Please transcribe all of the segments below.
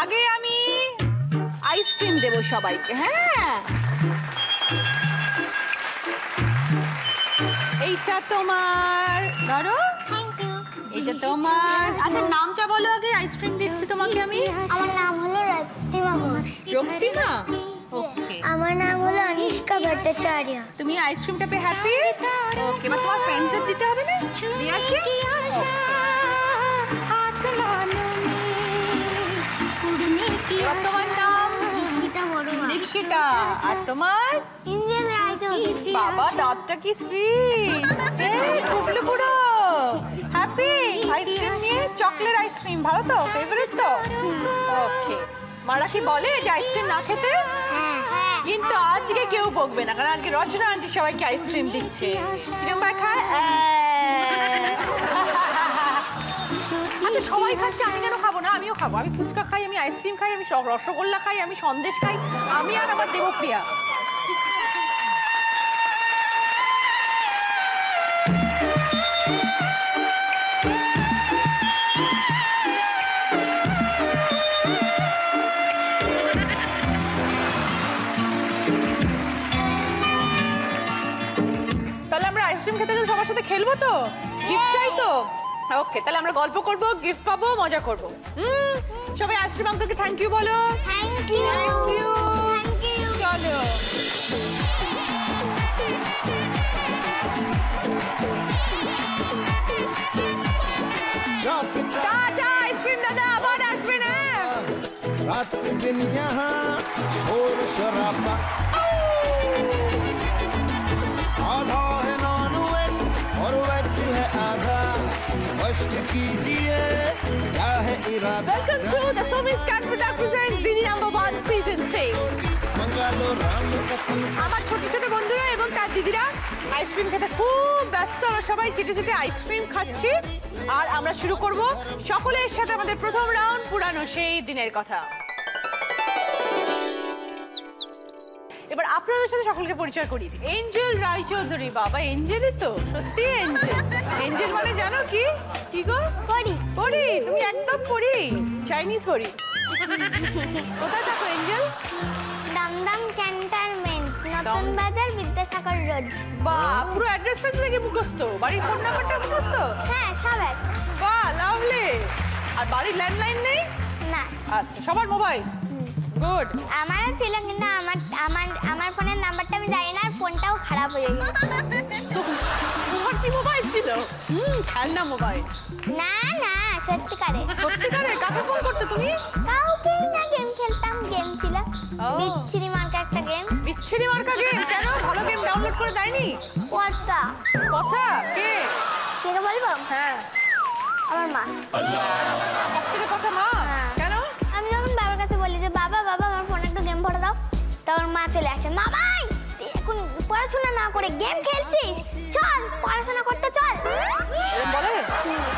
আগে আমি আইসক্রিম দেবো সবাইকে হ্যাঁ? এইটা তোমার ধরো। এটা তোমার আচ্ছা নামটা বলো আগে আইসক্রিম দিচ্ছি তোমাকে আমি। আমার নাম হলো রক্তিমা ঘোষ। রক্তিমা? ওকে আমার নাম হলো অনিষ্কা ভট্টাচার্য। তুমি আইসক্রিমটা পেয়ে হ্যাপি ওকে মা তোমার ফ্রেন্ডসের দিতে হবে না? দিয়ে আসি? এবার তোমার নাম? দীক্ষিতা আর তোমার? বাবা দাঁতটা কি সুইট বুড়ো হ্যাপি আইসক্রিম নিয়ে চকলেট আইসক্রিম ভালো তো? ফেভারিট তো? ওকে মারা কি বলে যে আইসক্রিম না খেতে? হ্যাঁ। কিন্তু আজকে কেউ বকবে না কারণ আজকে রচনা আন্টি সবাইকে আইসক্রিম দিচ্ছে। কিরম খায়? সবাই খাচ্ছে, আমি কেন খাব না? আমিও খাব। আমি ফুচকা খাই, আমি আইসক্রিম খাই, আমি রসগোল্লা খাই, আমি সন্দেশ খাই, আমি আর আমার দেবপ্রিয়া তাহলে আমরা আইসক্রিম খেতে গেলে সবার সাথে খেলব তো? গিফট হ্যাঁ, ওকে তাহলে আমরা গল্প করব গিফট পাবো মজা করব। হুম সবাই আশ্রম আঙ্কলকে থ্যাংক ইউ বলো। থ্যাংক ইউ থ্যাংক ইউ চলো। টাটা দাদা আবার আসবে না হ্যাঁ। রাত দিন ইহা শোর শরাবা। Welcome to the presents Dini season আমার ছোট ছোট বন্ধুরা এবং তার দিদিরা আইসক্রিম খেতে খুব ব্যস্ত। সবাই চেটে চেটে আইসক্রিম খাচ্ছি। আর আমরা শুরু করব সকলের সাথে আমাদের প্রথম রাউন্ড পুরানো সেই দিনের কথা। এবার আপনাদের সাথে সকলকে পরিচয় করিয়ে দিই। এঞ্জেল রায়চৌধুরী বাবা এঞ্জেলই তো সত্যি এঞ্জেল। এঞ্জেল মানে জানো কি? কি গো? পড়ি পড়ি তুমি একদম পড়ি চাইনিজ পড়ি কোথায় থাকো এঞ্জেল? দমদম ক্যান্টনমেন্ট নতুন বাজার বিদ্যাসাগর রোড। বা পুরো অ্যাড্রেসটা থেকে মুখস্থ? বাড়ির ফোন নাম্বারটা মুখস্থ? হ্যাঁ সব এক। বাহ লাভলি আর বাড়ির ল্যান্ডলাইন নেই? না। আচ্ছা সবার মোবাইল গুড। আমারও ছিল কিন্তু আমার আমার আমার ফোনের নাম্বারটা আমি জানি না আর ফোনটাও খারাপ হয়ে গেছে। তোমার কি মোবাইল ছিল? হুম খেলনা মোবাইল না না সত্যিকারে। সত্যিকারে? কাকে ফোন করতে তুমি? কাউকে না গেম খেলতাম গেম ছিল। বিচ্ছিরি মার্কা একটা গেম বিচ্ছিরি মার্কা গেম কেন? ভালো গেম ডাউনলোড করে দেয়নি? পচা। কথা কে? কে বলব? হ্যাঁ। আমার মা। সব থেকে কথা মা? হ্যাঁ। কেন? আমি যখন তখন মা চলে আসে। মামাই তুই এখন পড়াশোনা না করে গেম খেলছিস? চল পড়াশোনা করতে চল। বলে?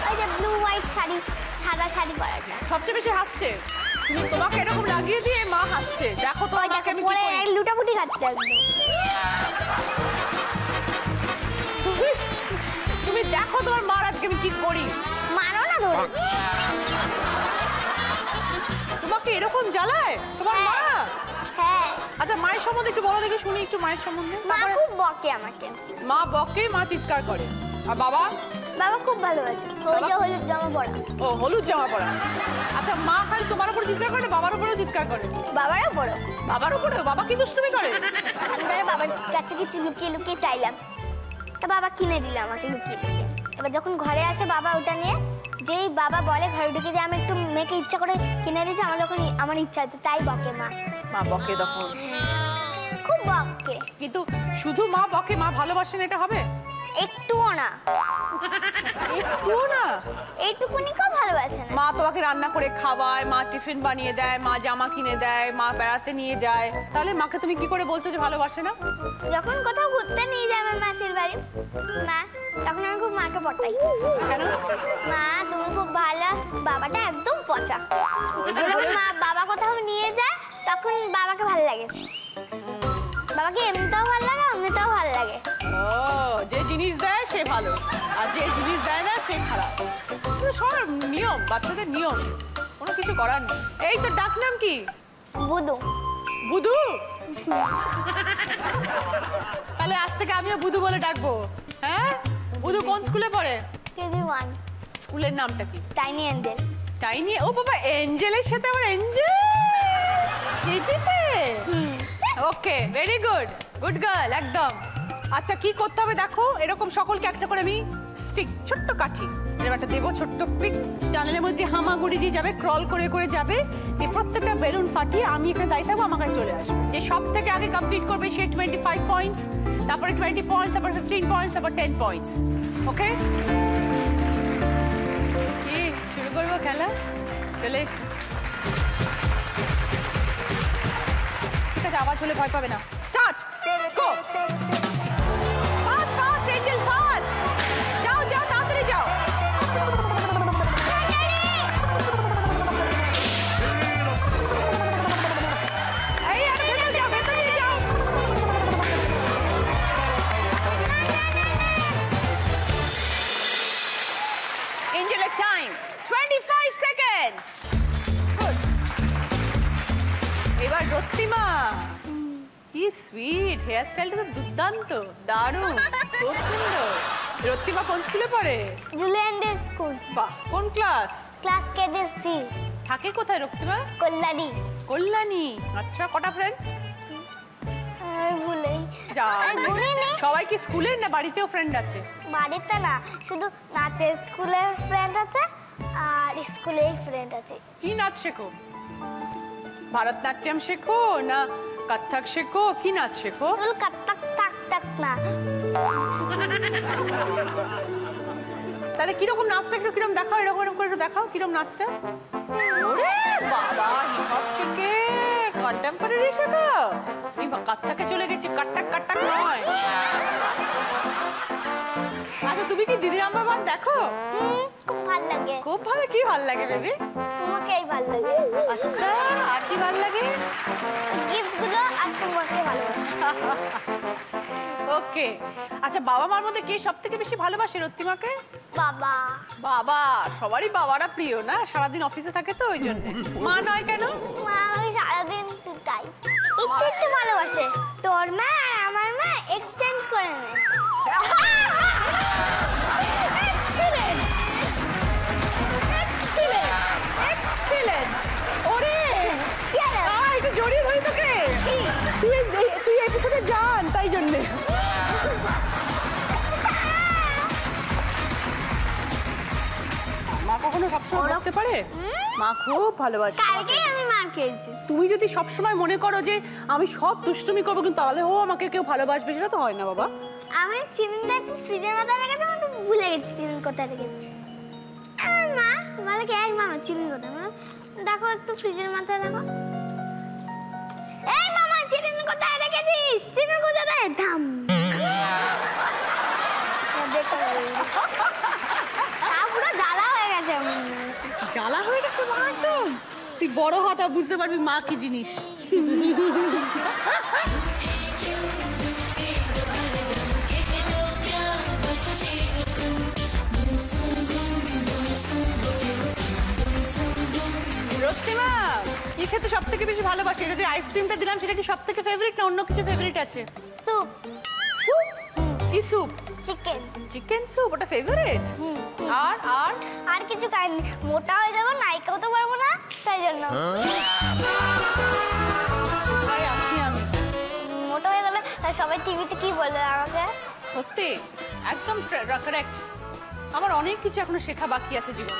ওই যে ব্লু হোয়াইট শাড়ি সাদা শাড়ি পরাটা সবচেয়ে বেশি হাসছে। তোমাকে এরকম লাগিয়ে দিয়ে মা হাসছে। দেখো তোমার ওই মাকে দেখো আমি পরে লুটাপুটি খাচ্ছে তুমি- তুমি দেখো তোমার মার আজকে আমি কি করি। মারো না ধরে। তোমাকে এরকম জ্বালায়? তোমার মা? হ্যাঁ আচ্ছা মায়ের সম্বন্ধে একটু বলো দেখি শুনি একটু মায়ের সম্বন্ধে। মা খুব বকে আমাকে। মা বকে মা চিৎকার করে। আর বাবা? বাবা খুব ভালোবাসে। হলুদ জামা পরা। ও হলুদ জামা পরা। আচ্ছা মা খালি তোমার উপর চিৎকার করে বাবার উপরেও চিৎকার করে? বাবারও বড় বাবার উপরে বাবা কি দুষ্টুমি করে? আমি বাবার কাছে কিছু লুকিয়ে লুকিয়ে চাইলাম। তা বাবা কিনে দিল আমাকে লুকিয়ে। যখন ঘরে আসে বাবা ওটা নিয়ে যেই বাবা বলে ঘরে ঢুকে যে আমি একটু মেয়েকে ইচ্ছা করে কিনে দিয়েছি আমার যখন আমার ইচ্ছা হচ্ছে তাই বকে মা। মা বকে তখন? খুব বকে। কিন্তু শুধু মা বকে? মা ভালোবাসেন এটা হবে? একটুও না। একটুও না? ভালোবাসে না। মা তোমাকে রান্না করে খাওয়ায় মা টিফিন বানিয়ে দেয় মা জামা কিনে দেয় মা বেড়াতে নিয়ে যায়। তাহলে মাকে তুমি কি করে বলছো যে ভালোবাসে না? যখন কোথাও ঘুরতে নিয়ে যায় আমার মাসির বাড়ি মা তখন আমি খুব মাকে পটাই। কেন? মা তুমি খুব ভালো বাবাটা একদম পচা। মা বাবা কোথাও নিয়ে যায় তখন বাবাকে ভালো লাগে। বাবাকে এমনিতেও ভালো লাগে এমনিতেও ভালো লাগে। ও যে জিনিস দেয় সে ভালো আর যে জিনিস দেয় না সে খারাপ। সব নিয়ম বাচ্চাদের নিয়ম কোনো কিছু করার নেই। এই তো ডাক নাম কি? বুদু। বুধু তাহলে আজ থেকে আমিও বুধু বলে ডাকবো। হ্যাঁ? বুধু কোন স্কুলে পড়ে? KG one. স্কুলের নামটা কি? Tiny অ্যান্ডেল tiny? ও বাবা এঞ্জেলের সাথে আমার এঞ্জেল! কেজিতে? Okay very good good girl একদম। আচ্ছা কি করতে হবে দেখো? এরকম সকলকে একটা করে আমি স্টিক ছোট্ট কাঠি। এরকম একটা দেবো ছোট্ট পিক চ্যানেলের মধ্যে হামাগুড়ি দিয়ে যাবে ক্রল করে করে যাবে। দিয়ে প্রত্যেকটা বেলুন ফাটিয়ে আমি এখানে দায়িত্ব থাকব, আমার কাছে চলে আসবে। যে সব থেকে আগে কমপ্লিট করবে সে টোয়েন্টি ফাইভ পয়েন্টস তারপরে টোয়েন্টি পয়েন্টস তারপর ফিফটিন পয়েন্টস তারপর টেন পয়েন্টস ওকে কি, শুরু করব খেলা? চলে এসো। আওয়াজ হলে ভয় পাবে না। কি সুইট হেয়ার স্টাইলটা তো দুর্দান্ত দারুণ খুব সুন্দর। রত্তিমা কোন স্কুলে পড়ে? জুলিয়ান্ডেল স্কুল বাহ কোন ক্লাস? Class KG C. থাকে কোথায় রক্তিমা কল্যাণী। কল্যাণী। আচ্ছা কটা ফ্রেন্ড ভুলেই সবাই কি স্কুলের না বাড়িতেও ফ্রেন্ড আছে? বাড়িতে না শুধু নাচের স্কুলের ফ্রেন্ড আছে আর স্কুলেই ফ্রেন্ড আছে। কি নাচ শেখো? ভারতনাট্যম শেখো না কত্থক শেখো কি নাচ শেখো? চুল কাক টাক টাক না। তাহলে কীরকম নাচটা একটু কীরকম দেখাও এরকম এরকম করে একটু দেখাও কীরকম নাচটা? বাবা হিপ হপ শেখে কন্টেম্পোরারি শেখো। আমি কাত্তাকে চলে গেছি কাট্টাক কাট্টাক নয়। আচ্ছা তুমি কি দিদির আমার বাদ দেখো? হুম, খুব ভালো লাগে। খুব ভালো কি ভালো লাগে বেবি? তোমাকেই ভালো লাগে। আচ্ছা আর কি ভালো লাগে? গিফটগুলো আর তোমাকে ভালো ওকে আচ্ছা বাবা মার মধ্যে কে সব থেকে বেশি ভালোবাসে রত্তিমাকে? বাবা। বাবা সবারই বাবারা প্রিয় না? সারাদিন অফিসে থাকে তো ওই জন্য। মা নয় কেন? মা ওই সারাদিন তাই একটু একটু ভালোবাসে। তোর মা আর আমার মা এক্সচেঞ্জ করে নেয়। সবসময় করতে পারে? মা খুব ভালোবাসে কালকেই আমি মার খেয়েছি। তুমি যদি সবসময় মনে করো যে আমি সব দুষ্টুমি করব কিন্তু তাহলে ও আমাকে কেউ ভালোবাসবে সেটা তো হয় না বাবা। আমি চিনিটা একটু ফ্রিজের মাথায় রেখেছি আমি ভুলে গেছি চিনি কোথায় রেখেছি। আমার মা বলে কি এই মামা চিনি কোথায়? মা দেখো একটু ফ্রিজের মাথায় দেখো। এই মামা চিনি কোথায় রেখেছিস? চিনি কোথায়? থাম দেখো তা পুরো জ্বালা হয়ে গেছে আমার। জ্বালা হয়ে গেছে মা একদম তুই বড় হ তা বুঝতে পারবি মা কি জিনিস। রক্তিমা খেতে সব থেকে বেশি ভালোবাসি। এটা যে আইসক্রিমটা দিলাম সেটা কি সব থেকে ফেভারিট না অন্য কিছু ফেভারিট আছে? স্যুপ স্যুপ কি স্যুপ চিকেন চিকেন স্যুপ ওটা ফেভারিট আর আর? আর কিছু খাইনি মোটা হয়ে যাব নাইকাও তো পারব না তাই জন্য। আমি। মোটা হয়ে গেলে সবাই টিভিতে কি বলে আমাকে? সত্যি? একদম কারেক্ট আমার অনেক কিছু এখনও শেখা বাকি আছে জীবনে।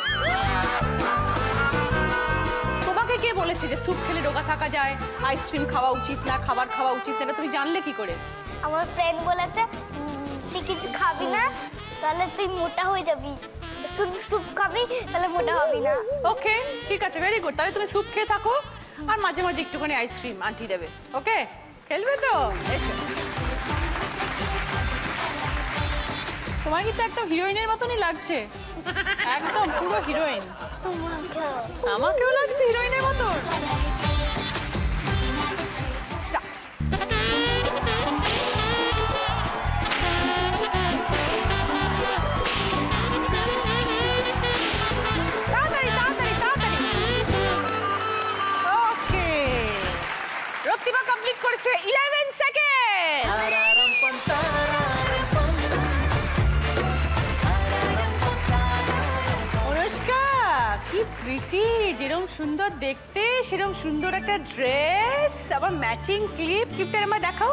তোমাকে কে বলেছে যে স্যুপ খেলে রোগা থাকা যায় আইসক্রিম খাওয়া উচিত না খাবার খাওয়া উচিত না? তুমি জানলে কি করে? আমার ফ্রেন্ড বলেছে কিছু খাবি না তাহলে তুই মোটা হয়ে যাবি। শুধু স্যুপ খাবি তাহলে মোটা হবি না। ওকে ঠিক আছে ভেরি গুড তাহলে তুমি স্যুপ খেয়ে থাকো আর মাঝে মাঝে একটুখানি আইসক্রিম আন্টি দেবে। ওকে খেলবে তো? তোমার কিন্তু একদম হিরোইনের মতনই লাগছে। একদম পুরো হিরোইন। আমাকেও লাগছে হিরোইনের মতন। আছে ইলেভেন সেকেন্ড অনুষ্কা কি সুন্দর দেখতে সুন্দর একটা ড্রেস আবার ম্যাচিং ক্লিপ দেখাও।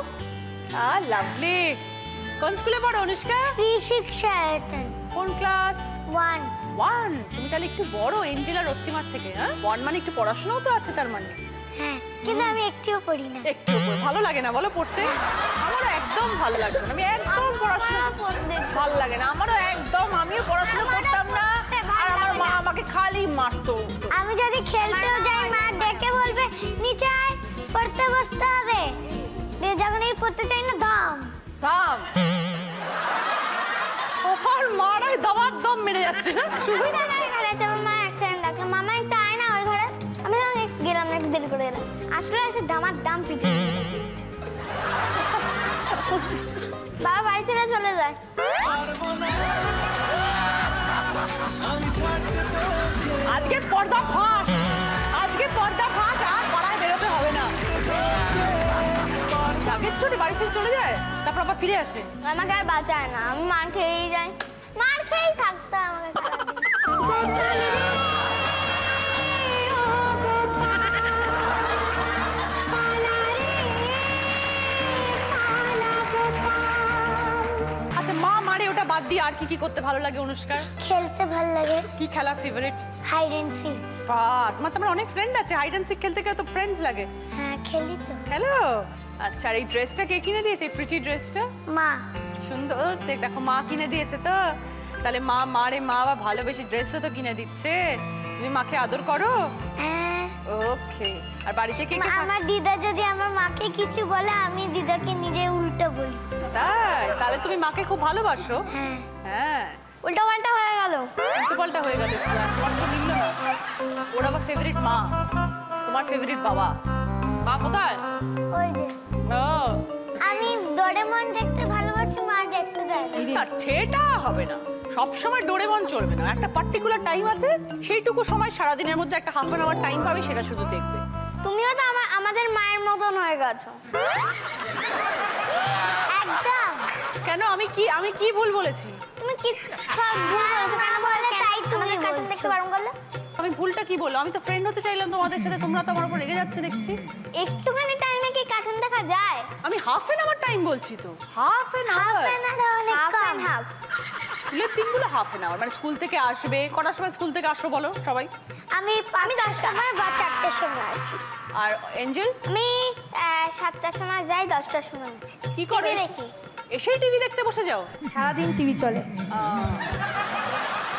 কোন ক্লাস ওয়ান ওয়ান তুমি তাহলে একটু বড় এঞ্জেলা রক্তিমার থেকে হ্যাঁ? ওয়ান মানে একটু পড়াশোনাও তো আছে তার মানে। হ্যাঁ কিন্তু আমি একটিও পড়ি না। একটু ভালো লাগে না বলো পড়তে? আমারও একদম ভালো লাগে না আমি একদম পড়াশোনা ভালো লাগে না আমারও একদম আমিও পড়াশোনা করতাম না আর আমার মা আমাকে খালি মারতো। আমি যদি খেলতেও যাই মা ডেকে বলবে নিচে আয় পড়তে বসতে হবে। দিয়ে যখন এই পড়তে চাই না দাম। থাম ওর মারাই দমার দম মেরে যাচ্ছে। না শুধু আমি না আমার মা অ্যাক্সিডেন্ট ডাকলো মামা দেরি করে গেলাম আসলে এসে দামার দাম পিটি বাবা বাড়ি ছেড়ে চলে যায়। আজকে পর্দা ফাঁস। আজকে পর্দা ফাঁস আর পাড়ায় বেরোতে হবে না। আগের ছোট বাড়ি ছেড়ে চলে যায়? তারপর আবার ফিরে আসে। আমাকে আর বাঁচায় না আমি মার খেয়েই যাই। মার খেয়েই থাকতে হয় আমাকে বাদ দিয়ে আর কি কি করতে ভালো লাগে অনুষ্কার খেলতে ভালো লাগে। কি খেলা ফেভারিট হাইড এন্ড সিক বাহ তোমার তোমার অনেক ফ্রেন্ড আছে হাইড অ্যান্ড সিক খেলতে গেলে তো ফ্রেন্ডস লাগে। হ্যাঁ খেলি তো। হ্যালো আচ্ছা এই ড্রেসটা কে কিনে দিয়েছে এই প্রিটি ড্রেসটা মা। সুন্দর দেখ দেখো মা কিনে দিয়েছে তো। তাহলে মা মারে মা বা ভালোবেসে ড্রেসও তো কিনে দিচ্ছে। তুমি মাকে আদর করো। হ্যাঁ ওকে আর বাড়িতে কে কে আমার দিদা যদি আমার মাকে কিছু বলে আমি দিদাকে নিজে উল্টো বলি। তাই? তাহলে তুমি মাকে খুব ভালোবাসো? হ্যাঁ। হ্যাঁ। উল্টো পাল্টা হয়ে গেল। উল্টো পাল্টা হয়ে গেল। মিললো না। ওর আবার ফেভারিট মা। তোমার ফেভারিট বাবা। মা কোথায়? ওই যে। ও। আমি ডোরেমন দেখতে ভালোবাসি মা দেখতে দেয় সেটা হবে না। সব সময় ডোরেমন চলবে না। একটা পার্টিকুলার টাইম আছে সেইটুকু সময় সারাদিনের মধ্যে একটা হাফ অ্যান আওয়ার টাইম পাবে সেটা শুধু দেখবে। তুমিও তো আমার আমাদের মায়ের মতন হয়ে গেছো। একদম। কেন? আমি কি আমি কি ভুল বলেছি? তুমি কি সব ভুল বলেছ? কেন বলে? তাই তুমি কার্টুন দেখতে বারণ করলে? আমি ভুলটা কি বললাম? আমি তো ফ্রেন্ড হতে চাইলাম তোমাদের সাথে তোমরা তো আমার উপর রেগে যাচ্ছে দেখছি। একটুখানি টাইমে কি কার্টুন দেখা যায়? আমি হাফ এন আওয়ার টাইম বলছি তো। Half an hour half and half স্কুলের দিনগুলো হাফ এন আওয়ার মানে স্কুল থেকে আসবে কটার সময় স্কুল থেকে আসো বলো সবাই? আমি আমি দশটার সময় বা চারটের সময় আসি। আর এঞ্জেল আমি আহ, সাতটার সময় যাই দশটার সময় আসি। কি করে? দেখি। এসেই টিভি দেখতে বসে যাও। সারাদিন টিভি চলে। আহ,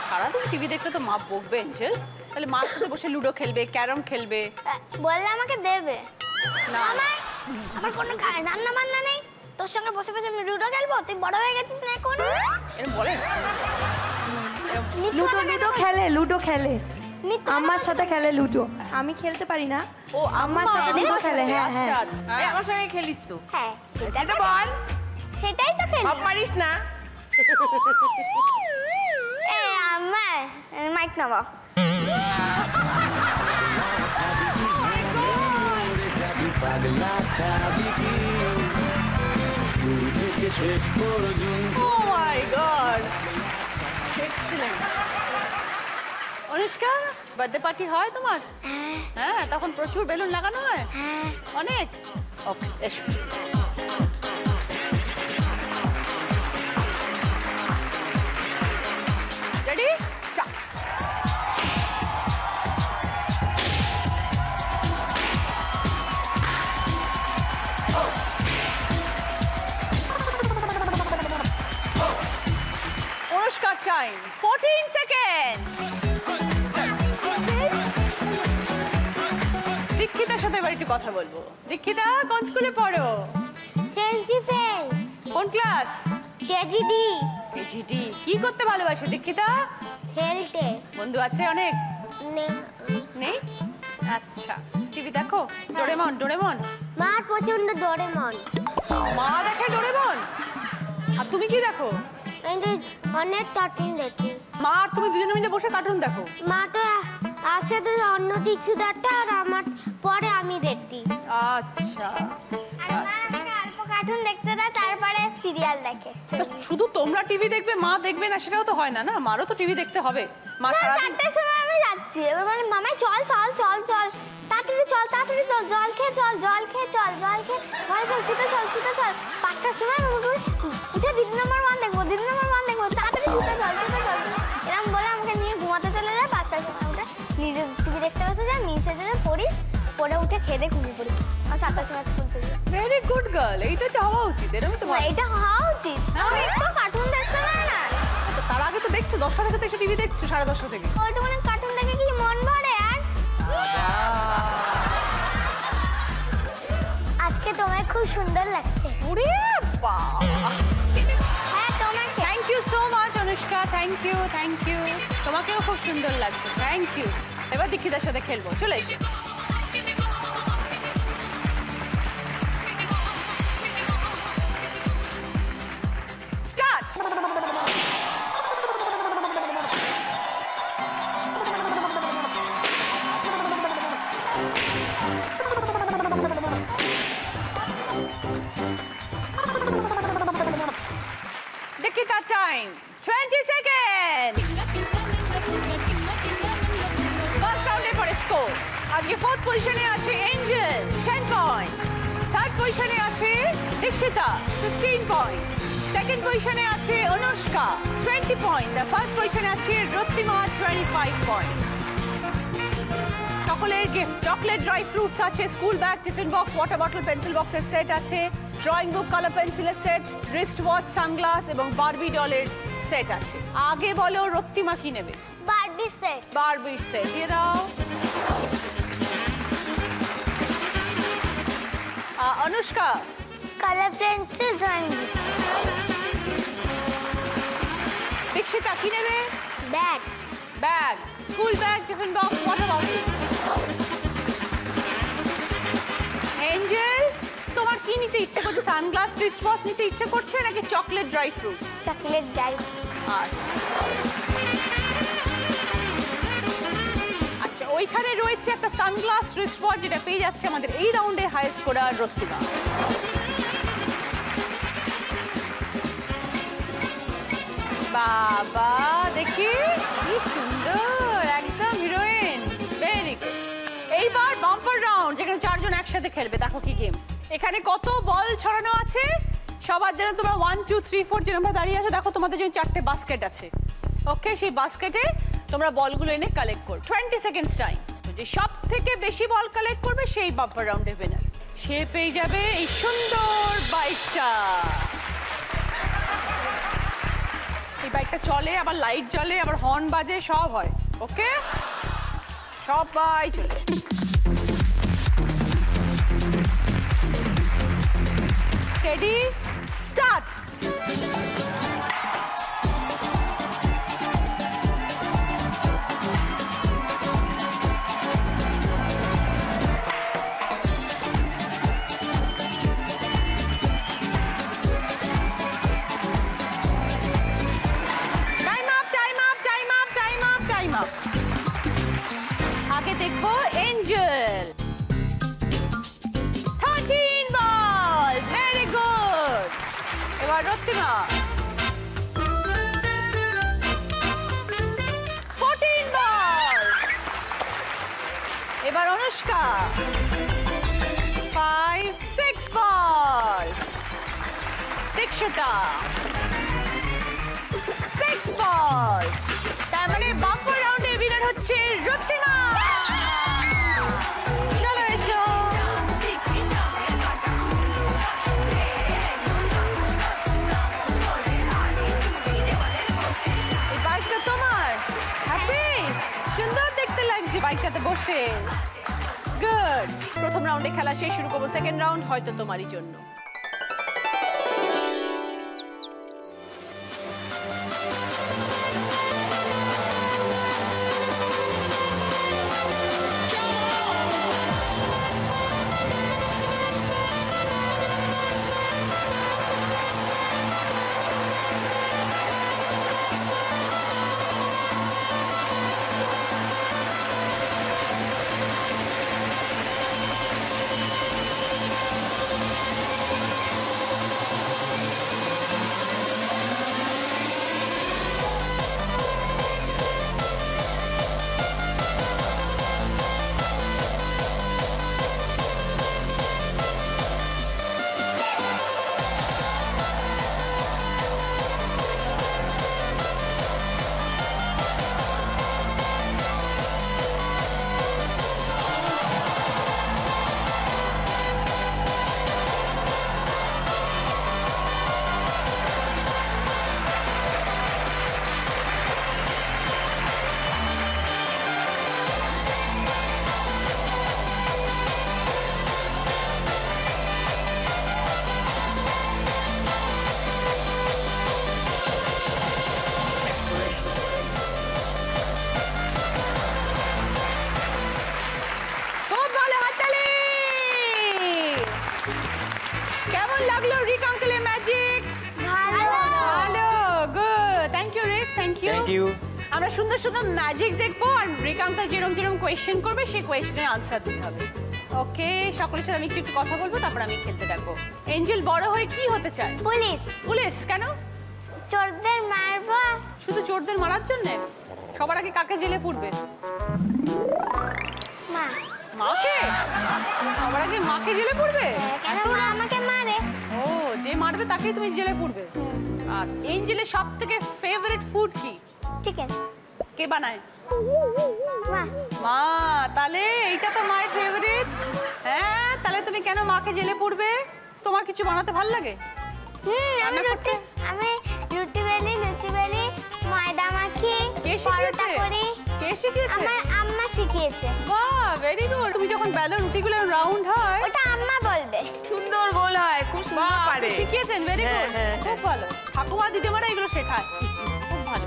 সারাদিন টিভি দেখতে তো মা বকবে এঞ্জেল তাহলে মার সাথে বসে লুডো খেলবে ক্যারম খেলবে। বললে আমাকে দেবে। না। আমার আমার কোনো রান্না বান্না নেই। তোর সঙ্গে বসে বসে আমি লুডো খেলব? তুই বড় হয়ে গেছিস না এখন? এরকম বলে? লুডো লুডো খেলে লুডো খেলে। আমার সাথে খেলে লুডো। আমি খেলতে পারি না। ও আমার সাথে লুডো খেলে হ্যাঁ আচ্ছা হ্যাঁ। আচ্ছা। আমার সঙ্গে খেলিস তো। হ্যাঁ সেটা বল। সেটাই তো খেলি পারিস না। এ আমার মাইক কি শুরু থেকে শেষ পর্যন্ত ও my God excellent Anushka birthday party হয় তোমার? হ্যাঁ। তখন প্রচুর বেলুন লাগানো হয়? হ্যাঁ। অনেক? ওকে এসো। রেডি অনুষ্কার 14 সেকেন্ডস দীক্ষিতার সাথে এবার একটু কথা বলব। দীক্ষিতা কোন স্কুলে পড়ো? কোন ক্লাস কেজিডি এজিডি কি করতে ভালোবাসো দীক্ষিতা? খেলতে। বন্ধু আছে অনেক? নেই। আচ্ছা। টিভি দেখো? Doraemon Doraemon? মার প্রচণ্ড ডোরেমন। মা দেখে ডোরেমন? আর তুমি কি দেখো? অনেক কার্টুন দেখি। মা আর তুমি দুজনে মিলে বসে কার্টুন দেখো। মা তো আসে তো অন্য কিছু দেখতে আর আমার পরে আমি দেখি। আচ্ছা। কার্টুন দেখতে দেয় তারপরে সিরিয়াল দেখে। শুধু তোমরা টিভি দেখবে মা দেখবে না সেটাও তো হয় না না? মারও তো টিভি দেখতে হবে। মা চারটার সময় আমি যাচ্ছি। এবার মানে মামাই চল চল চল চল। তাড়াতাড়ি চল তাড়াতাড়ি চল জল খেয়ে চল জল খেয়ে চল জল খেয়ে ঘরে চল শুতে চল শুতে চল। পাঁচটার সময় আমি উঠে দিদি নম্বর ওয়ান দেখব দিদি নম্বর ওয়ান দেখব। তাড়াতাড়ি শুতে চল শুতে চল এরকম বলে আমাকে নিয়ে ঘুমাতে চলে যায় পাঁচটার সময় উঠে নিজে টিভি দেখতে বসে যায় নিচে যেতে পড়ি পড়ে উঠে খেয়ে ঘুমিয়ে পড়ি। আর সাতটার সময় স্কুল থেকে ভেরি গুড গার্ল এইটা তো হওয়া উচিত এরকম তো এটা হওয়া উচিত। আমি একটু কার্টুন দেখতে না? না তার আগে তো দেখছ দশটা থেকে তো এসে টিভি দেখছ সাড়ে দশটা থেকে। ওইটুকুনি কার্টুন দেখে কি মন ভরে আর? আজকে তোমায় খুব সুন্দর লাগছে। ওরে বাবা। হ্যাঁ thank you so much Anushka thank you thank you তোমাকেও খুব সুন্দর লাগছে থ্যাংক ইউ এবার দীক্ষিতার সাথে খেলব চলে এসো। পেন্সিল বক্সের সেট আছে ড্রয়িং বুক কালার পেন্সিলের সেট রিস্ট ওয়াচ সানগ্লাস এবং বারবি ডলের সেট আছে। আগে বলো রক্তিমা কি নেবে? বারবি সেট বারবির সেট দিয়ে দাও। Anushka. Colour pencil drawing book Dikshita কি নেবে? Bag bag school bag tiffin box water bottle Angel কি নিতে ইচ্ছে করছে? সানগ্লাস রিস্ট ওয়াচ নিতে ইচ্ছে করছে নাকি চকলেট ড্রাই ফ্রুটস চকলেট আচ্ছা। আচ্ছা ওইখানে রয়েছে একটা সানগ্লাস রিস্ট ওয়াচ যেটা পেয়ে যাচ্ছে আমাদের এই রাউন্ডে হাইয়েস্ট স্কোরার রক্তিমা বাবা দেখি। কি সুন্দর একদম হিরোইন ভেরি গুড এইবার বাম্পার রাউন্ড যেখানে চারজন একসাথে খেলবে। দেখো কি গেম এখানে কত বল ছড়ানো আছে? সবার জন্য তোমরা ওয়ান টু থ্রি ফোর যেরকম দাঁড়িয়ে আছো, দেখো তোমাদের জন্য চারটে বাস্কেট আছে। ওকে সেই বাস্কেটে তোমরা বলগুলো এনে কালেক্ট করো। টোয়েন্টি সেকেন্ডস টাইম যে সব থেকে বেশি বল কালেক্ট করবে, সেই বাম্পার রাউন্ডে উইনার সে পেয়ে যাবে এই সুন্দর বাইকটা এই বাইকটা চলে, আবার লাইট জ্বলে, আবার হর্ন বাজে, সব হয়। ওকে সবাই চলে। রেডি স্টার্ট ইউ আমরা সুন্দর সুন্দর ম্যাজিক দেখব আর রিকাঙ্কা যেরকম যেরকম কোয়েশ্চেন করবে সেই কোয়েশ্চেনের আনসার দিতে হবে। ওকে সকলের সাথে আমি একটু একটু কথা বলব তারপর আমি খেলতে ডাকবো এঞ্জেল বড় হয়ে কি হতে চায়? পুলিশ পুলিশ কেন? চোরদের মারবো। শুধু চোরদের মারার জন্য? সবার আগে কাকে জেলে পুড়বে মা। মাকে? সবার আগে মাকে জেলে পুড়বে কেন মা আমাকে মারে? ও যে মারবে তাকেই তুমি জেলে পুড়বে আচ্ছা এঞ্জেলের সব থেকে ফেভারিট ফুড কি? চিকেন কে বানায়? মা। তাহলে এইটা তো মায়ের ফেভারিট হ্যাঁ তাহলে তুমি কেন মাকে জেলে পুড়বে? তোমার কিছু বানাতে ভালো লাগে? হুম আমি রান্না করতে? আমি রুটি বেলি লুচি বেলি ময়দা মাখি কে পরোটা করি। কে শিখিয়েছে? আমার আম্মা শিখিয়েছে। বাহ ভেরি গুড তুমি যখন বেলো রুটিগুলো রাউন্ড হয় ওটা বাহ, পারে। শিখিয়েছেন ভেরি হ্যাঁ, গুড হ্যাঁ, খুব ভালো। ঠাকুমা দিদিমারা এগুলো শেখায়। খুব ভালো।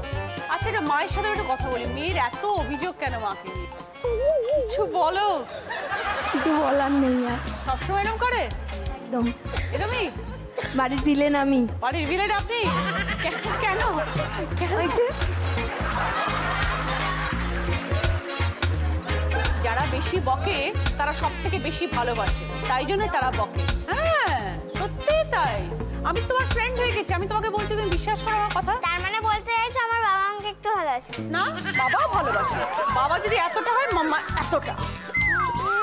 আচ্ছা এটা মায়ের সাথে একটা কথা বলি। মেয়ের এত অভিযোগ কেন মাকে কিছু বলো। কিছু বলার নেই আর। সবসময় এরকম করে? একদম। এরমই? বাড়ির দিলেন আমি। বাড়ির ভিলেন আপনি? কেন কেন? যারা বেশি বকে তারা সব থেকে বেশি ভালোবাসে। তাই জন্য তারা বকে। হ্যাঁ? তাই? আমি তোমার ফ্রেন্ড হয়ে গেছি আমি তোমাকে বলছি তুমি বিশ্বাস করো আমার কথা? তার মানে বলতে চাইছো আমার বাবা আমাকে একটু ভালোবাসে। না বাবাও ভালোবাসে। বাবা যদি এতটা হয় মাম্মা এতটা।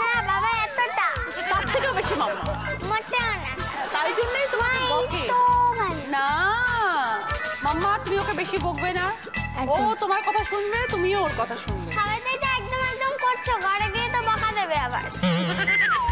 না বাবা এতটা। তার থেকেও বেশি মাম্মা। মোটেও না। তাই জন্যই তোমার বকে। না মাম্মা তুমি ওকে বেশি বকবে না। ও তোমার কথা শুনবে তুমিও ওর কথা শুনবে। সবাই তো একদম একদম করছ ঘরে গিয়ে তো বকা দেবে আবার।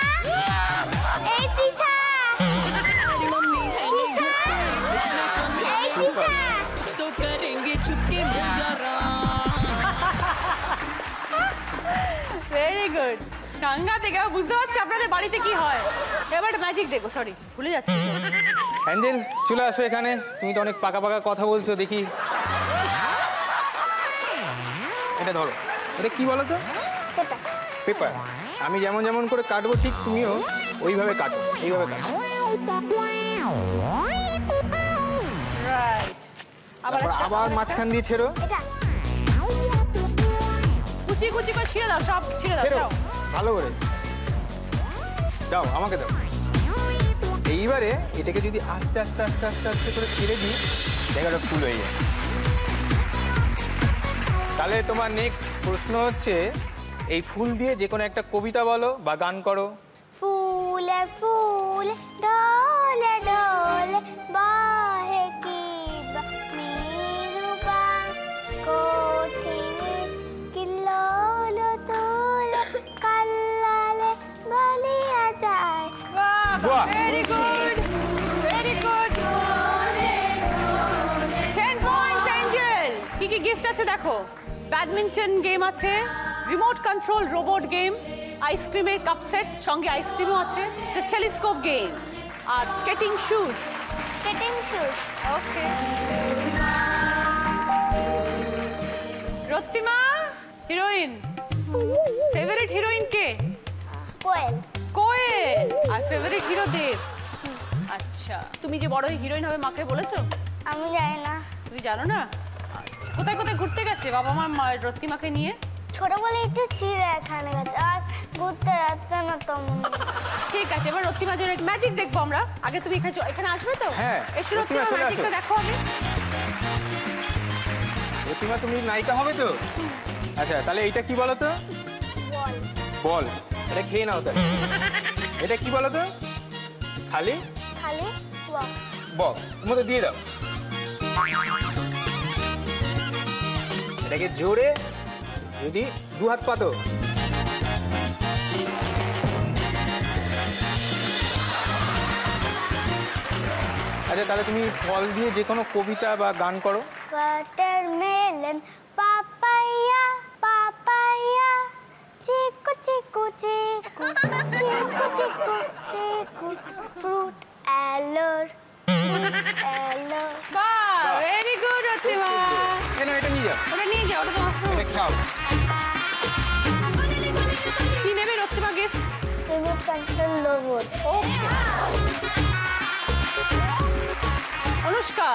ভেরি গুড সাংঘাতিক এবার বুঝতে পারছি আপনাদের বাড়িতে কি হয়। এবার ম্যাজিক দেখো সরি ভুলে যাচ্ছি অ্যাঞ্জেল চলে আসো এখানে। তুমি তো অনেক পাকা পাকা কথা বলছো দেখি। এটা ধরো। এটা কি বলো তো? পেপার আমি যেমন যেমন করে কাটবো ঠিক তুমিও ওইভাবে কাটো। এইভাবে কাটো। আবার আবার মাঝখান দিয়ে ছেড়ো। এটা। কুচি কুচি করে ছিঁড়ে দাও সব ছিঁড়ে দাও দাও ভালো করে। দাও আমাকে দাও। এইবারে এটাকে যদি আস্তে আস্তে আস্তে আস্তে আস্তে করে ছেড়ে দিই জায়গাটা ফুল হয়ে যায়। তাহলে তোমার নেক্সট প্রশ্ন হচ্ছে এই ফুল দিয়ে যে কোনো একটা কবিতা বলো বা গান করো। ফুলে ফুল ডোলে ডোলে বাহে বাহ। Very good very good 10 points Angel কি কি গিফট আছে দেখো? ব্যাডমিন্টন গেম আছে রিমোট কন্ট্রোল রোবট গেম আইসক্রিমের কাপ সেট সঙ্গে আইসক্রিমও আছে একটা টেলিস্কোপ গেম আর skating shoes skating shoes okay Rattima heroine favourite heroine কে? কোয়েল কোয়েল আর ফেভারিট হিরো দেব। আচ্ছা তুমি যে বড় হিরোইন হবে মাকে বলেছ? আমি জানি না। তুমি জানো না? আচ্ছা কোথায় কোথায় ঘুরতে গেছে? বাবা মা মা রত্তিমাকে নিয়ে? ছোট বলে একটু চিড়ে গেছে আর ঘুরতে যাচ্ছে না তো ঠিক আছে এবার রত্তিমা জন্য ম্যাজিক দেখব আমরা। আগে তুমি এখানে এখানে আসবে তো? হ্যাঁ, এসো রত্তিমা রত্তিমা ম্যাজিকটা দেখো আমি প্রতিমা তুমি নায়িকা হবে তো? আচ্ছা তাহলে এইটা কি বলো তো? বল। বল। এটা খেয়ে নাও তাহলে। এটা কি বলো তো? খালি? খালি বক্স মধ্যে দিয়ে দাও। এটাকে জোরে যদি দু হাত পাতো। আচ্ছা তাহলে তুমি ফল দিয়ে যে কোনো কবিতা বা গান করো। Papaya, papaya, chiku chiku chiku, chiku chiku chiku, fruit fruit allor. বাহ ভেরি গুড রত্তিমা কেন এটা নিয়ে যাও ওটা নিয়ে যাও ওটা তোমার। এটা খাও কি নেবে Rattima gift control robot. Okay Anushka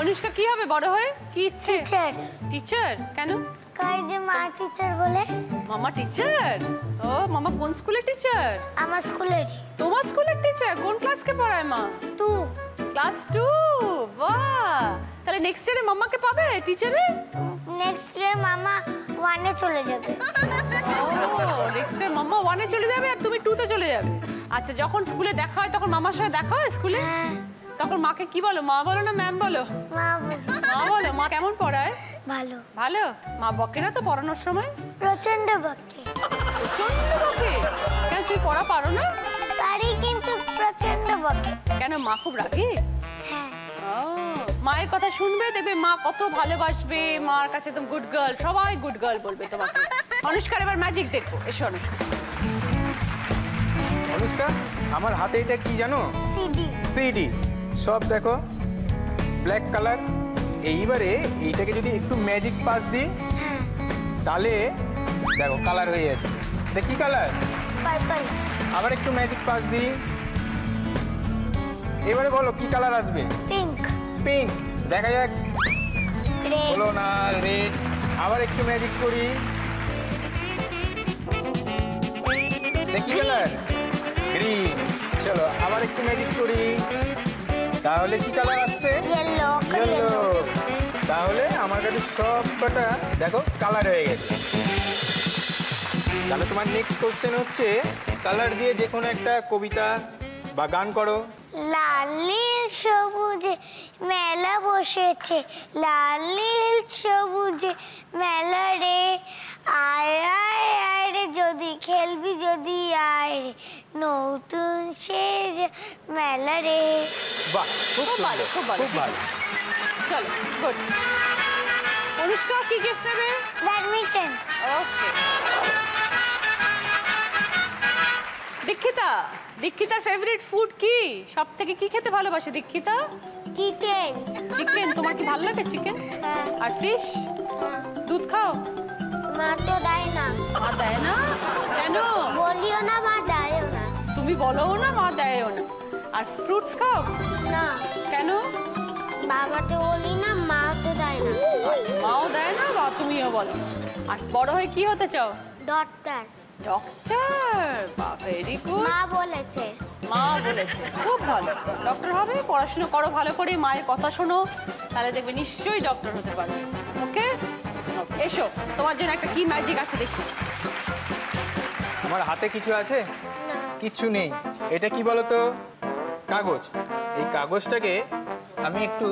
Anushka কি হবে বড় হয়ে কি ইচ্ছে Teacher. টিচার কেন কয় যে মা টিচার বলে? মামা টিচার ও মামা কোন স্কুলের টিচার আমার স্কুলের তোমার স্কুলের টিচার কোন ক্লাসকে পড়ায় মা? তু ক্লাস টু বাহ! তাহলে নেক্সট ইয়ারে মাম্মাকে পাবে টিচারে নেক্সট ইয়ার মামা ওয়ানে চলে যাবে। ও নেক্সট ইয়ার মাম্মা ওয়ানে চলে যাবে আর তুমি টুতে চলে যাবে। আচ্ছা যখন স্কুলে দেখা হয় তখন মামার সাথে দেখা হয় স্কুলে হ্যাঁ। তখন মাকে কি বলো? মা বলো না ম্যাম বলে, মা বলো মা কেমন পড়ায়? ভালো। ভালো? মা বকে না তো পড়ানোর সময়? প্রচণ্ড ভক্তি প্রচণ্ড বকে? কেন তুই পড়া পারো না? পারি কিন্তু প্রচণ্ড বকে। কেন মা খুব রাগি? হ্যাঁ। মায়ের কথা শুনবে দেখবে মা কত ভালোবাসবে মার কাছে একদম গুড গার্ল সবাই গুড গার্ল বলবে তোমাকে। অনুষ্কার এবার ম্যাজিক দেখব এসো অনুষ্কা অনুষ্কা আমার হাতে এটা কি জানো? সিডি সিডি সব দেখো। ব্ল্যাক কালার এইবারে এইটাকে যদি একটু ম্যাজিক পাস দিই হ্যাঁ। তাহলে দেখো কালার হয়ে যাচ্ছে। এটা কি কালার আবার একটু ম্যাজিক পাস দিই। এবারে বলো কি কালার আসবে? পিঙ্ক পিঙ্ক দেখা যাক। হলো না রেড আবার একটু ম্যাজিক করি। দেখি কালার গ্রিন চলো আবার একটু ম্যাজিক করি। তাহলে কি কালার আসছে? ইয়েলো তাহলে আমার কাছে সব কটা দেখো কালার হয়ে গেছে। তাহলে তোমার নেক্সট কোশ্চেন হচ্ছে কালার দিয়ে যে কোনো একটা কবিতা বা গান করো। লাল নীল সবুজে মেলা বসেছে। লাল নীল সবুজে মেলা রে। আয় আয় আয় রে যদি খেলবি যদি আয় রে। নতুন সেজ মেলা রে। বাহ খুব ভালো, খুব ভালো। খুব ভালো। চলো গুড অনুষ্কা কি গিফট নেবে? ব্যাডমিন্টন। ওকে দীক্ষিতা দীক্ষিতার ফেভারিট ফুড কি? সব থেকে কি খেতে ভালোবাসে দীক্ষিতা? চিকেন। চিকেন তোমার কি ভালো লাগে চিকেন? আর ফিশ দুধ খাও? মা তো দেয় না মা দেয় না কেন? বলিও না মা দেয়ও না। তুমি বলো না মা দেয়ও না। আর ফ্রুটস খাও? না। কেন? বাবাকে বলি না মা তো দেয় না। মাও দেয় না বা তুমিও বলো। আর বড় হয়ে কি হতে চাও? ডক্টর। ডক্টর? বা ভেরি গুড মা বলেছে। মা বলেছে খুব ভালো। ডক্টর হবে পড়াশোনা করো ভালো করে মায়ের কথা শোনো। তাহলে দেখবে নিশ্চয়ই ডক্টর হতে পারবে। ওকে এসো তোমার জন্য একটা কি ম্যাজিক আছে দেখি। আমার হাতে কিছু আছে? না। কিচ্ছু নেই। এটা কি বলো তো কাগজ। এই কাগজটাকে আমি একটু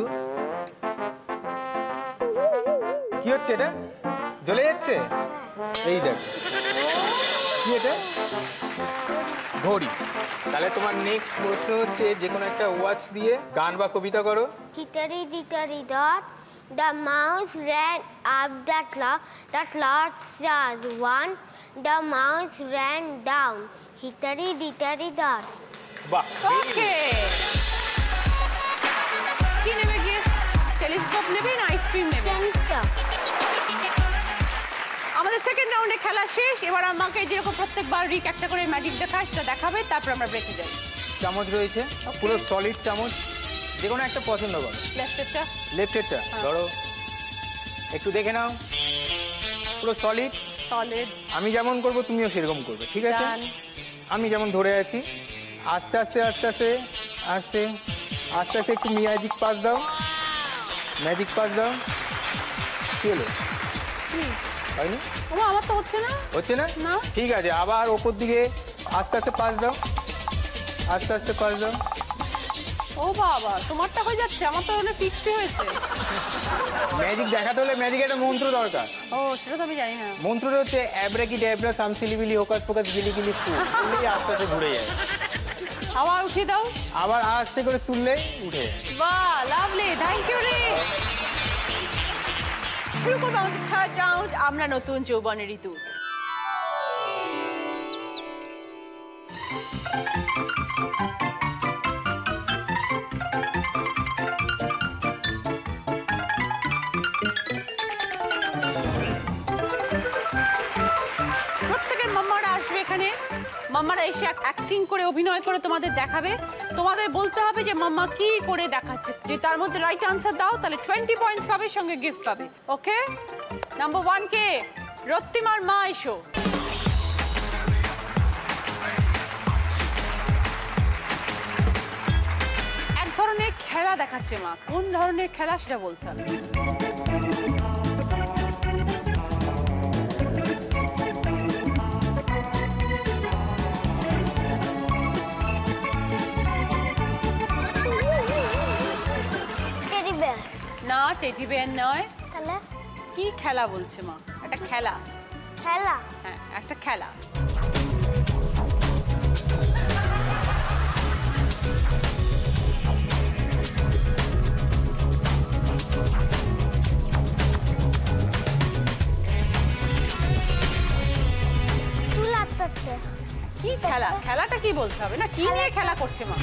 কি হচ্ছে এটা? জ্বলে যাচ্ছে? এই দেখ। কি এটা? ঘড়ি। তাহলে তোমার নেক্সট প্রশ্ন হচ্ছে যে কোনো একটা ওয়াচ দিয়ে গান বা কবিতা করো। Hickory dickory dock, the mouse ran up the clock. The clock says one, the mouse ran down. Hickory dickory dock. বাহ ওকে কি নেবে গিয়ে? টেলিস্কোপ নেবে না আইসক্রিম নেবে? Can আমাদের সেকেন্ড রাউন্ডে খেলা শেষ। এবার আমাকে যেরকম প্রত্যেকবার রিক একটা করে ম্যাজিক দেখায় সেটা দেখাবে তারপর আমরা ব্রেকে যাই চামচ রয়েছে পুরো সলিড চামচ। যে কোনো একটা পছন্দ করো। লেফটেরটা লেফটেরটা ধরো। একটু দেখে নাও। পুরো সলিড সলিড আমি যেমন করব তুমিও সেরকম করবে ঠিক আছে? আমি যেমন ধরে আছি আস্তে আস্তে আস্তে আস্তে আস্তে আস্তে আস্তে একটু ম্যাজিক পাস দাও। ম্যাজিক পাস দাও। কি হলো? হয়নি? আমার তো হচ্ছে না। হচ্ছে না? না। ঠিক আছে আবার ওপর দিকে আস্তে আস্তে পাস দাও। আস্তে আস্তে পাস দাও। ও বাবা তোমারটা হয়ে যাচ্ছে আমার তো হয়েছে। ম্যাজিক দেখাতে হলে ম্যাজিক একটা মন্ত্র দরকার। ও সেটা তো আমি জানি না। মন্ত্রটা হচ্ছে অ্যাব্রা কি ড্যাবরা সামসিলিবিলি হোকাস ফোকাস গিলি গিলি ফু আস্তে আস্তে ঘুরে যায়। আবার উঠিয়ে দাও। আবার আস্তে করে তুললেই উঠে বাহ লাভলি থ্যাংক ইউ রে। শুরু করব আমাদের থার্ড রাউন্ড আমরা নতুন যৌবনের ঋতু। মাম্মারা এসে অ্যাক্টিং করে, অভিনয় করে তোমাদের দেখাবে। তোমাদের বলতে হবে যে, মাম্মা কি করে দেখাচ্ছে? যদি তার মধ্যে রাইট আনসার দাও, তাহলে টোয়েন্টি পয়েন্টস পাবে, সঙ্গে গিফট পাবে। ওকে নাম্বার ওয়ান কে? রত্তিমার মা, এসো। এক ধরনের খেলা দেখাচ্ছে মা। কোন ধরনের খেলা সেটা বলতে হবে। টেডি বেয়ার নয়। তাহলে কি খেলা বলছে মা? একটা খেলা। খেলা? হ্যাঁ একটা খেলা। কি খেলা? খেলাটা কি বলতে হবে? না কি নিয়ে খেলা করছে মা?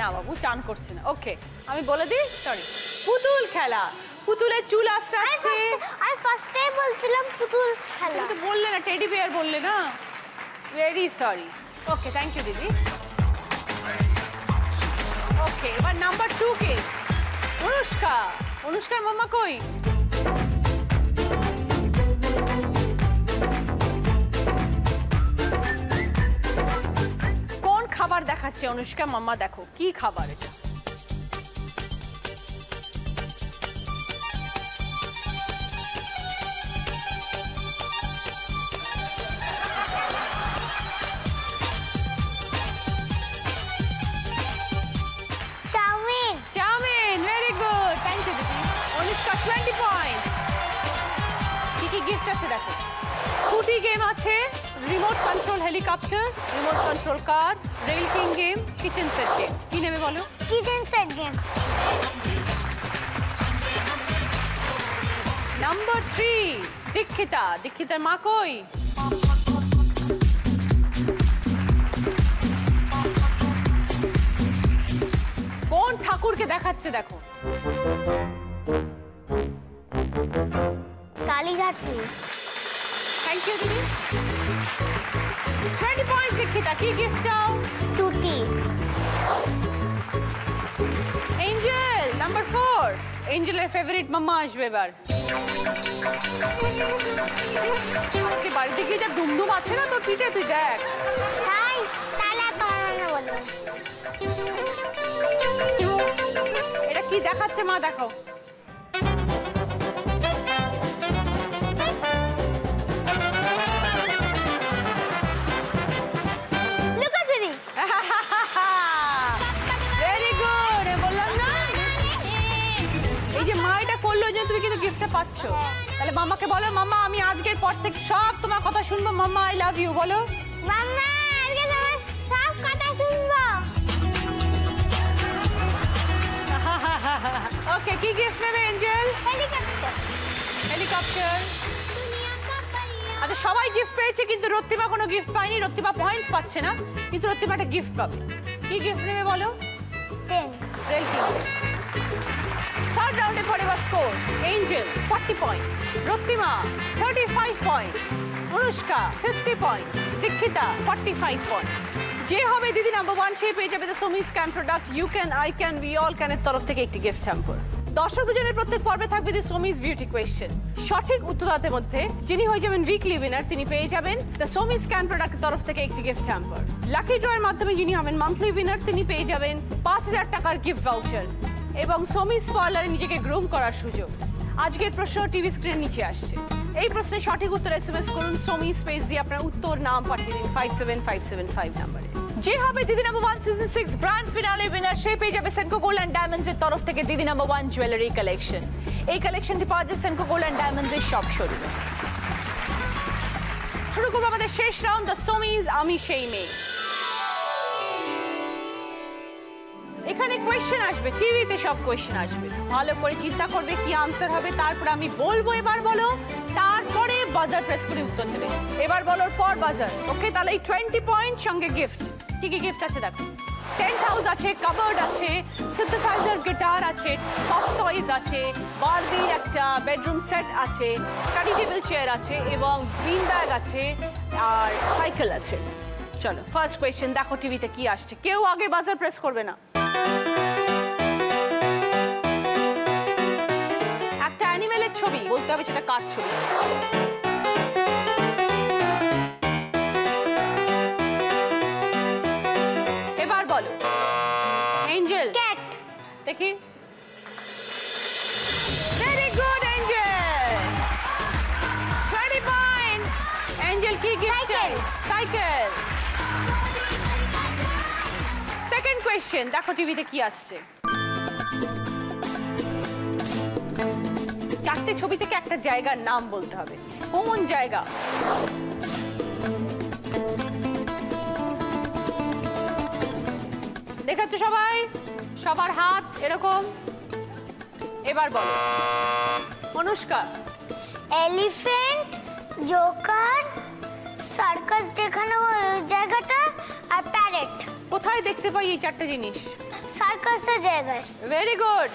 না বাবু চান করছে না। ওকে আমি বলে দিই সরি পুতুল খেলা। পুতুলের চুল আসছে আশ্রাচ্ছে আই আমি ফার্স্টেই বলছিলাম পুতুল খেলা। তুমি তো বললে না টেডি বিয়ার বললে না। Very sorry okay thank you দিদি। ওকে এবার নাম্বার টু কে? অনুষ্কা। অনুষ্কার মাম্মা কই? খাবার দেখাচ্ছে অনুষ্কা মাম্মা দেখো কি খাবার এটা। Chow mein chow mein very good thank you দিদি অনুষ্কা টোয়েন্টি পয়েন্ট কি কি গিফট আছে দেখো। স্কুটি গেম আছে remote control helicopter remote control car rail king game kitchen set game কি নেবে বলো? Kitchen set game number three Dikshita. দীক্ষিতার মা কই? কোন ঠাকুরকে দেখাচ্ছে দেখো? কালীঘাটি থ্যাংক ইউ দিদি। টোয়েন্টি পয়েন্ট দীক্ষিতা কি গিফট চাও স্তুতি এঞ্জেল নাম্বার ফোর এঞ্জেলের ফেভারিট মাম্মা আসবে এবার। আজকে বাড়িতে গিয়ে যা ডুমডুম আছে না তোর পিঠে তুই দেখ। তাই? তাহলে তোমার বলব এটা কি দেখাচ্ছে মা দেখো। পাচ্ছ? তাহলে মামাকে বলো মামা আমি আজকের পর থেকে সব তোমার কথা শুনব। মামা আই লাভ ইউ বলো। মাম্মা আজকে তোমার সব কথা শুনব। ওকে কি গিফট নেবে এঞ্জেল হেলিকপ্টার হেলিকপ্টার আচ্ছা সবাই গিফট পেয়েছে কিন্তু রত্তিমা কোনো গিফট পায়নি। রত্তিমা পয়েন্টস পাচ্ছে না কিন্তু রত্তিমা একটা গিফট পাবে। কি গিফট নেবে বলো? টেন রেল বা score Angel forty points Rattima thirty five points Anushka fifty points Dikshita forty five points যে হবে দিদি নাম্বার ওয়ান সে পেয়ে যাবে the Somis can product you can I can we all can তরফ থেকে একটি গিফট হ্যাম্পার দর্শক দুজনের প্রত্যেক পর্বে থাকবে দি সোমিস বিউটি কোয়েশ্চেন সঠিক উত্তরদাতের মধ্যে যিনি হয়ে যাবেন উইকলি উইনার তিনি পেয়ে যাবেন দ্য সোমিস ক্যান প্রোডাক্টের তরফ থেকে একটি গিফট হ্যাম্পার লাকি ড্রয়ের মাধ্যমে যিনি হবেন মান্থলি উইনার তিনি পেয়ে যাবেন পাঁচ হাজার টাকার গিফট ভাউচার এবং সোমিস পার্লারে নিজেকে গ্রুম করার সুযোগ। আজকের প্রশ্ন টিভি স্ক্রিনের নিচে আসছে। এই প্রশ্নের সঠিক উত্তর এসএমএস করুন সোমি স্পেস দিয়ে আপনার উত্তর নাম পাঠিয়ে দিন five seven five seven five নাম্বারে। যে হবে দিদি number one season six grand finale winner সে পেয়ে যাবে সেনকো গোল্ড অ্যান্ড ডায়মন্ডস এর তরফ থেকে দিদি নাম্বার ওয়ান জুয়েলারি কালেকশন এই কালেকশনটি পাওয়া যায় সেনকো গোল্ড অ্যান্ড ডায়মন্ডস এর সব শোরুমে শুরু করব আমাদের শেষ রাউন্ড দ্য সমিজ আমি সেই মেয়ে। এখানে কোয়েশ্চেন আসবে টিভিতে সব কোয়েশ্চেন আসবে। ভালো করে চিন্তা করবে কি আনসার হবে, তারপর আমি বলব এবার বলো, তারপরে বাজার প্রেস করে উত্তর দেবে। এবার বলোর পর বাজার ওকে তাহলে এই টোয়েন্টি পয়েন্ট সঙ্গে গিফট কি কি গিফট আছে দেখো? টেন্ট হাউস আছে কাবার্ড আছে সিনথেসাইজার গিটার আছে সফট টয়েস আছে বারবির একটা বেডরুম সেট আছে স্টাডি টেবিল চেয়ার আছে এবং বিন ব্যাগ আছে আর সাইকেল আছে। চলো ফার্স্ট কোয়েশ্চেন দেখো টিভিতে কি আসছে। কেউ আগে বাজার প্রেস করবে না। একটা অ্যানিমেলের ছবি। বলতে হবে সেটা কার ছবি? এবার বলো। এঞ্জেল ক্যাট দেখি। Very good Angel 20 points Angel কি গিফট সাইকেল কোয়েশ্চেন দেখো টিভিতে কি আসছে। চারটে ছবি থেকে একটা জায়গার নাম বলতে হবে। কোন জায়গা। দেখাচ্ছ সবাই? সবার হাত এরকম। এবার বলো। অনুষ্কা। এলিফ্যান্ট জোকার সার্কাস দেখানো জায়গাটা আর প্যারেট কোথায় দেখতে পাই এই চারটে জিনিস? সার্কাসের জায়গায় very good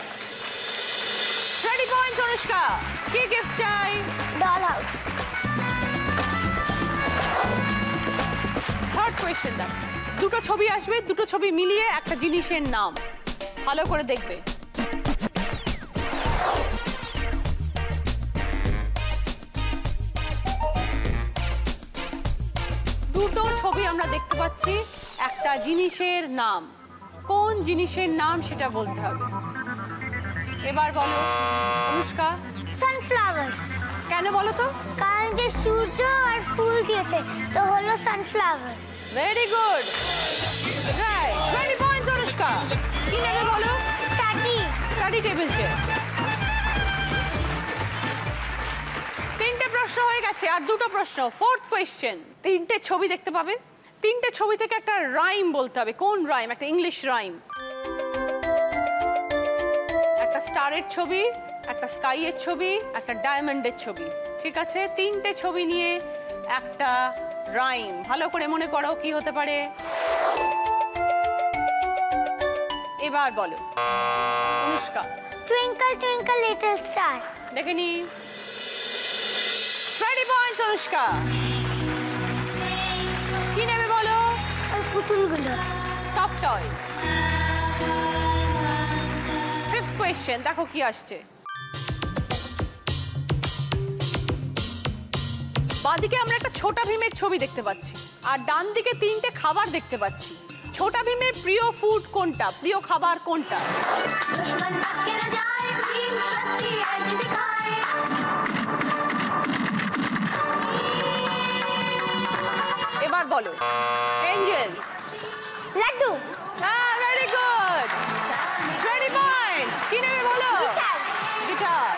ready points Anushka কি গিফট চাই? ডল হাউস থার্ড কোয়েশ্চেন দা দুটো ছবি আসবে দুটো ছবি মিলিয়ে একটা জিনিসের নাম। ভালো করে দেখবে। দুটো ছবি আমরা দেখতে পাচ্ছি। একটা জিনিসের নাম। কোন জিনিসের নাম সেটা বলতে হবে। এবার বলো অনুষ্কা। সানফ্লাওয়ার কেন বলো তো? কারণ যে সূর্য আর ফুল দিয়েছে তো হলো sunflower very good right twenty points Anushka. কি নেবে বলো? স্টাডি স্টাডি টেবিল চেয়ার প্রশ্ন হয়ে গেছে আর দুটো প্রশ্ন। ফোর্থ কোয়েশ্চেন তিনটে ছবি দেখতে পাবে। তিনটে ছবি থেকে একটা রাইম বলতে হবে। কোন রাইম একটা ইংলিশ রাইম একটা স্টারের ছবি একটা স্কাইয়ের ছবি একটা ডায়মন্ডের ছবি। ঠিক আছে? তিনটে ছবি নিয়ে একটা রাইম ভালো করে মনে করো কি হতে পারে। এবার বলো। Anushka. Twinkle twinkle little star দেখে নি। পয়েন্টস অনুষ্কা কি নেবে বলো? পুতুলগুলো। সফট টয়েস ফিফথ কোয়েশ্চেন দেখো কি আসছে। বাঁদিকে আমরা একটা ছোটা ভীমের ছবি দেখতে পাচ্ছি আর ডান দিকে তিনটে খাবার দেখতে পাচ্ছি। ছোটা ভীমের প্রিয় ফুড কোনটা? প্রিয় খাবার কোনটা? এবার বলো। এঞ্জেল লাড্ডু। হ্যাঁ ভেরি গুড টোয়েন্টি পয়েন্টস কি নেবে বলো? গিটার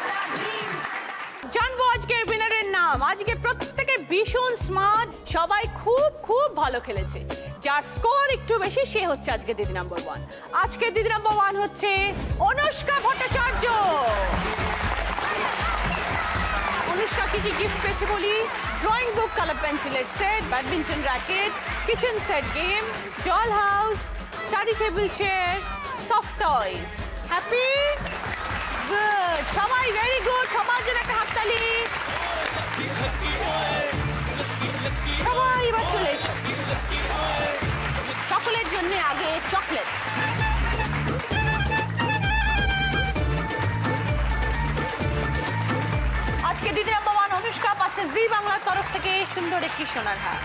জানব আজকের উইনারের নাম। আজকে প্রত্যেকে ভীষণ স্মার্ট সবাই খুব খুব ভালো খেলেছে। যার স্কোর একটু বেশি সে হচ্ছে আজকে দিদি নাম্বার ওয়ান আজকে দিদি নাম্বার ওয়ান হচ্ছে অনুষ্কা ভট্টাচার্য। অনুষ্কা কি গিফট পেয়েছে বলি ড্রয়িং বুক কালার পেন্সিলের set badminton racket kitchen set game doll house study table chair soft toys happy good সবাই ভেরি গুড জন্য একটা হাততালি সবাই এবার চলে সকলের জন্য আগে চকলেটস জি বাংলার তরফ থেকে সুন্দর একটি সোনার হার।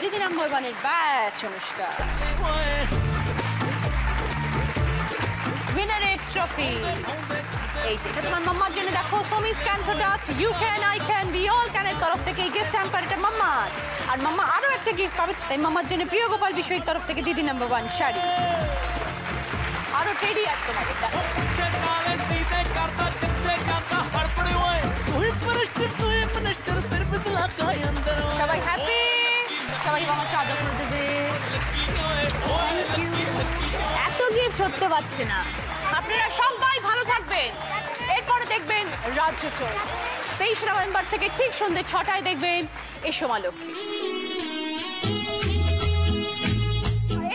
দিদি নাম্বার ওয়ানের ব্যাচ অনুষ্কা উইনারের ট্রফি এই তোমার মাম্মার জন্য দেখো Somis can product you can I can we all can তরফ থেকে গিফট হ্যাম্পার এটা মাম্মার। আর মাম্মা আরও একটা গিফট পাবে জন্য প্রিয় গোপাল বিষয়ের তরফ থেকে দিদি নাম্বার ওয়ান শাড়ি। আরও টেডি দেখো। ধরতে পারছে না। আপনারা সবাই ভালো থাকবেন। এরপরে দেখবেন রাজ্য চোর। তেইশ নভেম্বর থেকে ঠিক সন্ধ্যে ছটায় দেখবেন এসো মা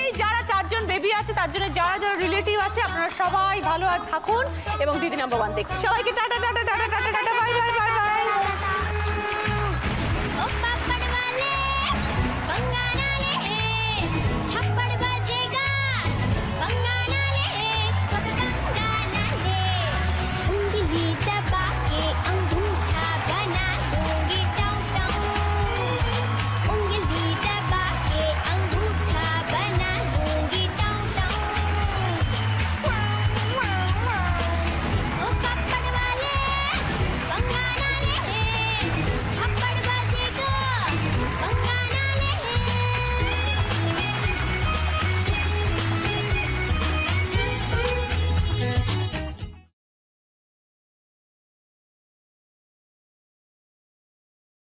এই যারা চারজন বেবি আছে, তার জন্য যারা যারা রিলেটিভ আছে, আপনারা সবাই ভালো আর থাকুন এবং দিদি নাম্বার ওয়ান দেখুন। সবাইকে tata tata tata tata tata bye bye by